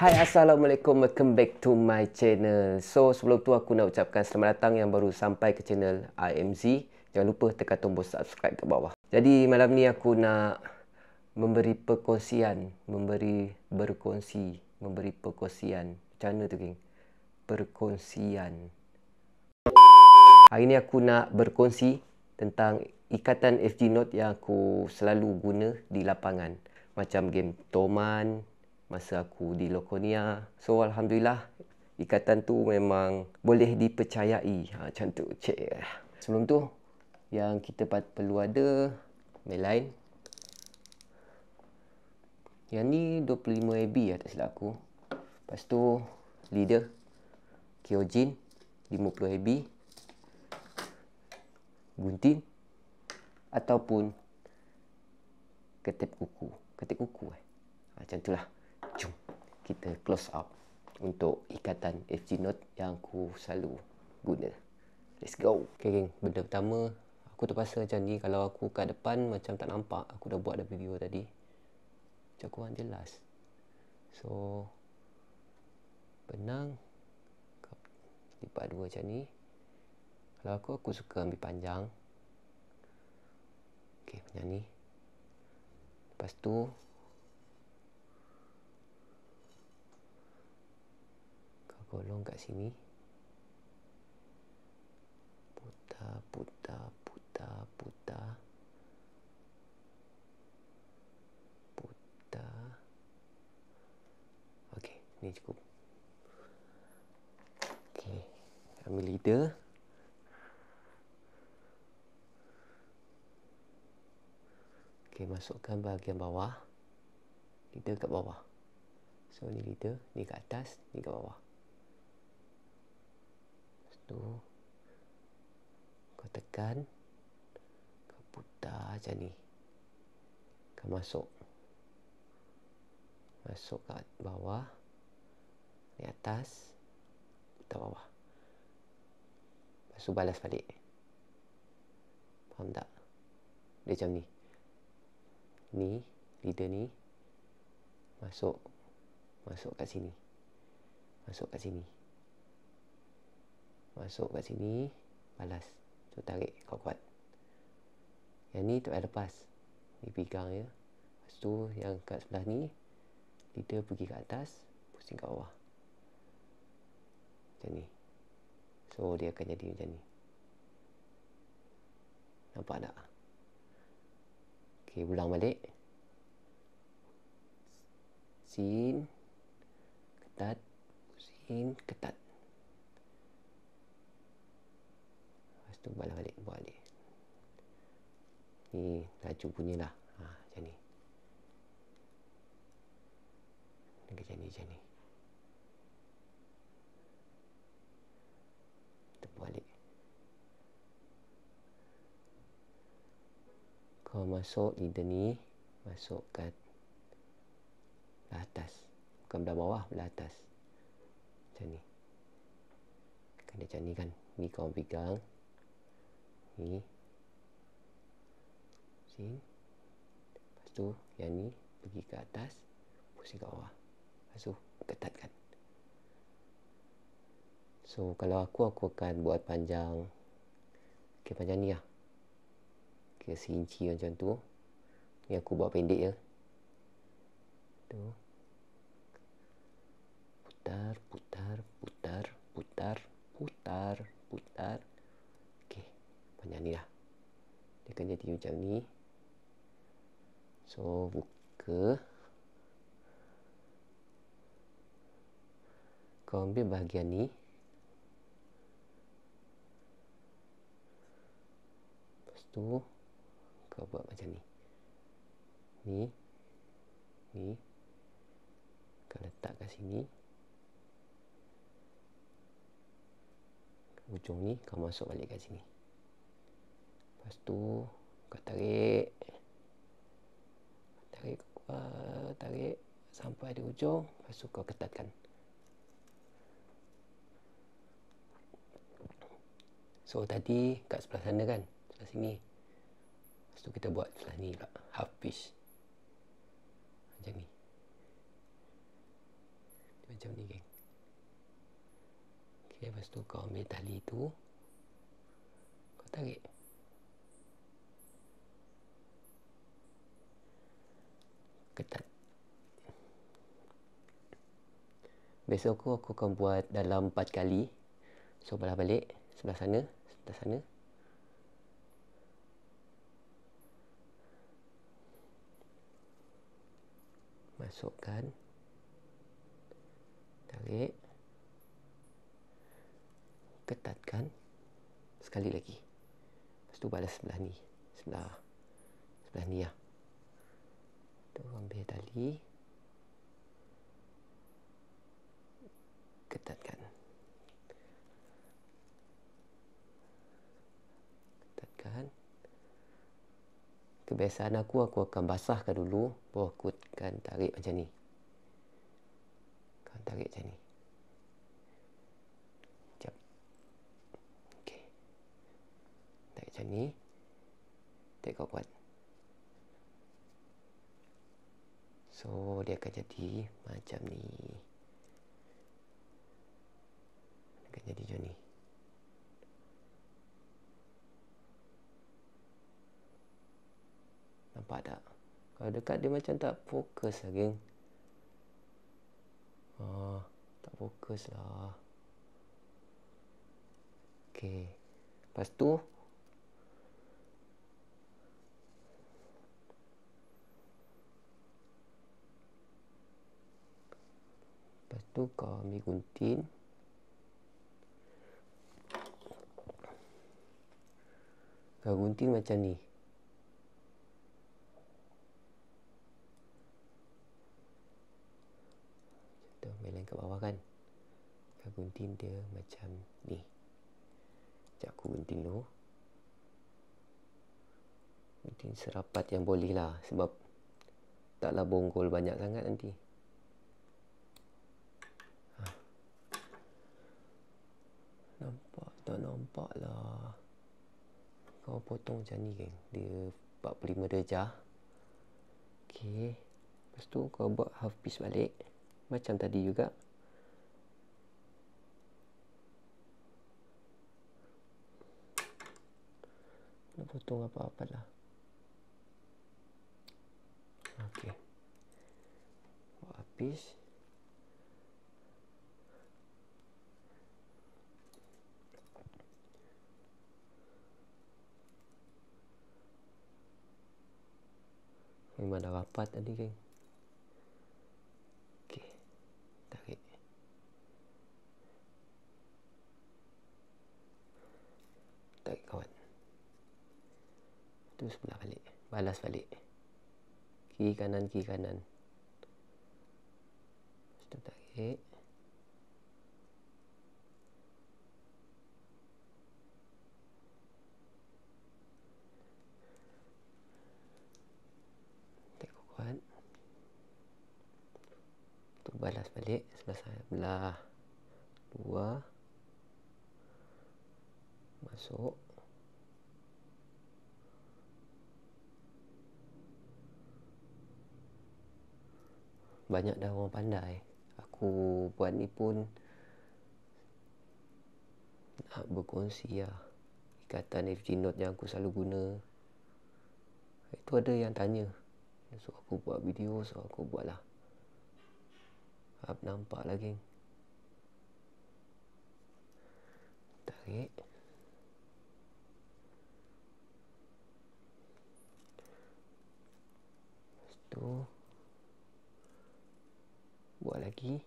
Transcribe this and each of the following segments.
Hai Assalamualaikum, welcome back to my channel. So sebelum tu aku nak ucapkan selamat datang yang baru sampai ke channel IMZ Jangan lupa tekan tombol subscribe kat bawah. Jadi malam ni aku nak memberi perkongsian Memberi berkongsi Memberi perkongsian. Macam mana tu geng? Perkongsian. Hari ni aku nak berkongsi tentang ikatan FG Note yang aku selalu guna di lapangan. Macam game Toman, masa aku di Lokonia. So alhamdulillah ikatan tu memang boleh dipercayai. Ha, macam tu. Cek. Sebelum tu yang kita perlu ada mainline. Yang ni 25 AB lah tak silap aku. Lepas tu leader Kyojin 50 AB. Gunting ataupun ketip kuku. Ketip kuku eh. Ha, macam tu lah jom kita close up untuk ikatan FG Note yang aku selalu guna. Let's go. Okay, geng. Benda pertama, aku terpaksa macam ni. Kalau aku kat depan macam tak nampak, aku dah buat dah video tadi. Macam kurang jelas. So, benang. Lipat dua macam ni. Kalau aku, aku suka ambil panjang. Okay, macam ni. Lepas tu, golong kat sini. Putar putar putar putar putar okey ni cukup. Okey ambil leader. Okey masukkan bahagian bawah. Leader kat bawah. So ni leader ni kat atas ni kat bawah tu. Kau tekan. Kau putar macam ni. Kau masuk. Masuk kat bawah. Ni atas. Putar bawah. Lepas tu balas balik. Faham tak? Dia macam ni. Ni leader ni. Masuk. Masuk kat sini. Masuk kat sini Masuk kat sini Balas So tarik kuat-kuat. Yang ni tak payah lepas. Ni pegang ya. Lepas tu yang kat sebelah ni Leader pergi ke atas Pusing kat bawah. Macam ni. So dia akan jadi macam ni. Nampak tak? Okay ulang balik. Sin Ketat. Pusing Ketat tu balas balik. Buat balik ni laju punya lah ha, macam ni. Macam ni macam ni. Kita balik. Kau masuk leader ni masuk kat belah atas. Bukan belah bawah belah atas. Macam ni. Dia macam ni kan. Ni kau pegang ni. Sini. Lepas tu yang ni pergi ke atas pusing ke bawah. Lepas tu ketatkan. So kalau aku aku akan buat panjang. Ok panjang ni lah. Ok seinci macam tu. Ni aku buat pendek je. Tu. Putar putar putar putar putar putar panjang ni lah dia akan jadi macam ni. So buka. Kau ambil bahagian ni. Lepas tu kau buat macam ni. Ni ni. Kau letak kat sini. Ujung ni kau masuk balik kat sini Lepas tu kau tarik. Tarik kuat Tarik Sampai di ujung. Lepas tu kau ketatkan. So tadi kat sebelah sana kan Sebelah sini. Lepas tu kita buat sebelah ni pula Half pitch Macam ni. Macam ni geng. Ok lepas tu kau ambil tali tu. Kau tarik ketat. Besok aku aku akan buat dalam 4 kali. So belah balik. Sebelah sana sebelah sana. Masukkan. Tarik. Ketatkan. Sekali lagi. Lepas tu balas sebelah ni. Sebelah. Sebelah ni lah tu ambil tali. Ketatkan. Ketatkan. Kebiasaan aku aku akan basahkan dulu. Baru aku akan tarik macam ni. Akan tarik macam ni. Sekejap. Ok tarik macam ni. Tarik kau kuat so dia akan jadi macam ni akan jadi macam ni Nampak tak? Kalau dekat dia macam tak fokus lah geng. Ah, tak fokus lah. Okay. Lepas tu. Lepas tu kau ambil gunting. Kau gunting macam ni. main kat bawah kan Kau gunting dia macam ni Sekejap aku gunting dulu Gunting serapat yang boleh lah Sebab Taklah bonggol banyak sangat nanti ha. Nampak lah. Kau potong macam ni kan Dia 45 darjah Okay Lepas tu kau buat half piece balik. Macam tadi juga. Nak potong apa-apa lah. Ok buat habis memang dah rapat tadi kan tu sebelah balik. Balas balik. Kiri kanan kiri kanan. Tu tarik tengok kuat tu balas balik. Sebelah sebelah dua. Masuk. Banyak dah orang pandai. Aku buat ni pun nak berkongsi lah. Ikatan FG Note yang aku selalu guna. Itu ada yang tanya. So aku buat video so aku buat lah nampak lagi. Tarik. Lepas tu buat lagi.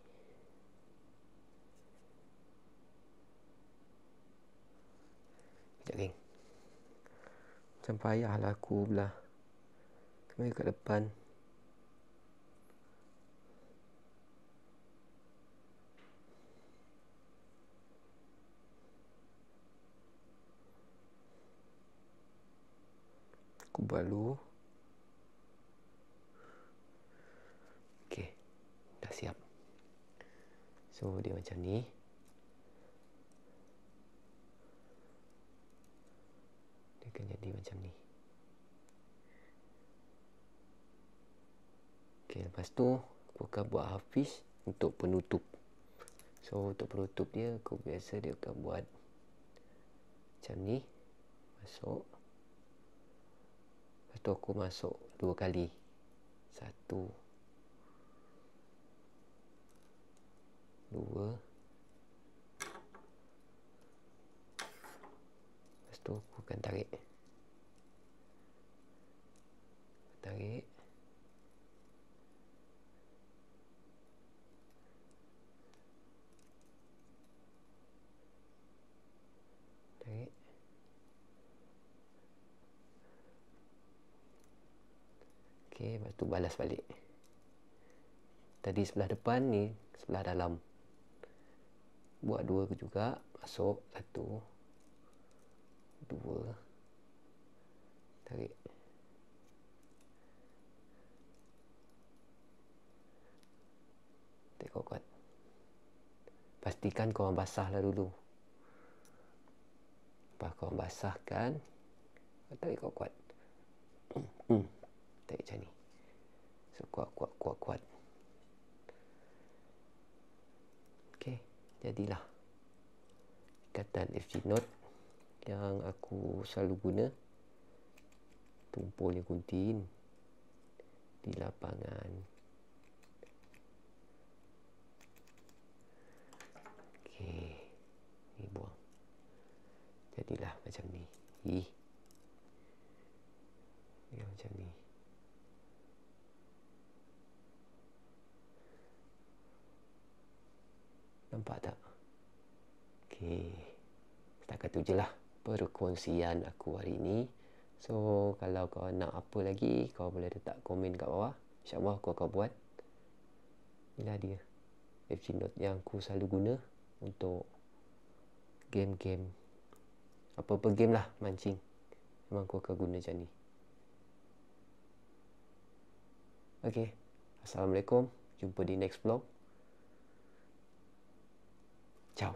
Sekejap geng macam payah lah aku belah. Kemari kat depan aku buat dulu siap. So dia macam ni. Dia akan jadi macam ni. Ok lepas tu aku akan buat hafiz untuk penutup. So untuk penutup dia aku biasa dia akan buat macam ni. Masuk lepas tu aku masuk dua kali. Satu. Dua. Lepas tu aku akan tarik. Tarik Okey, lepas tu balas balik. Tadi sebelah depan ni, sebelah dalam. Buat dua juga. Masuk. Satu. Dua. Tarik. Tarik kuat-kuat. Pastikan korang basahlah dulu. Lepas korang basahkan. Tarik kuat-kuat. Hmm. hmm. Tarik macam ni. So, kuat, kuat, kuat, kuat. Okey, jadilah. Ikatan FG Note yang aku selalu guna. Tumpulnya gunting di lapangan. Okey, ni buang. Jadilah macam ni. Ih. Ya, macam ni. Nampak tak? Okey. Setakat tu je lah perkongsian aku hari ni. So, kalau kau nak apa lagi, kau boleh letak komen kat bawah. InsyaAllah aku akan buat. Inilah dia. FG Note yang aku selalu guna untuk game-game. Apa-apa game lah mancing. Memang aku akan guna macam ni. Okay. Assalamualaikum. Jumpa di next vlog. Chao.